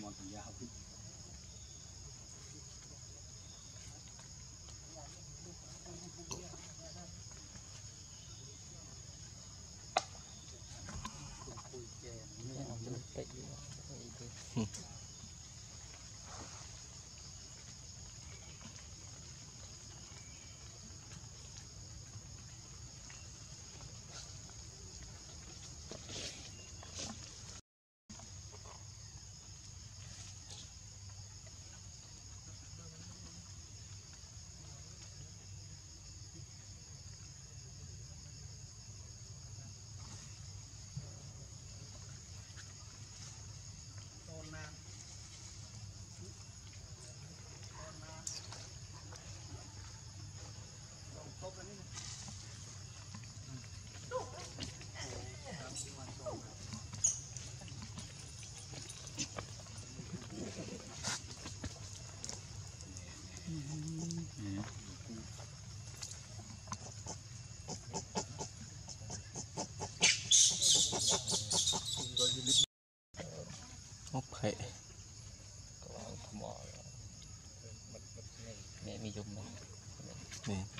Muhammadiyah Hmm. ខេកន្លងថ្មនេះមានយំនេះ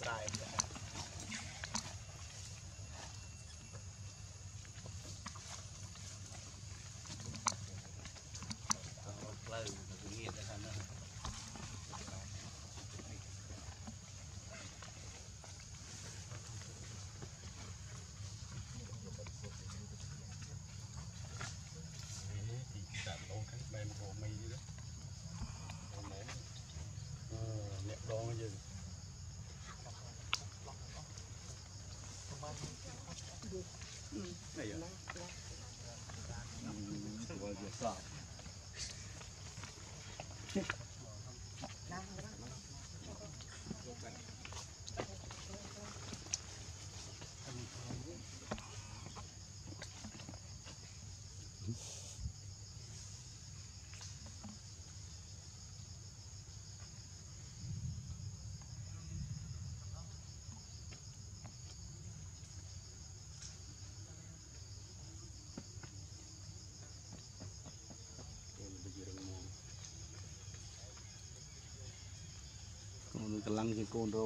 ស្រាយែមហូមីនេះណាអូអ្នកដងយើង កម្លាំងជាងកូនរោ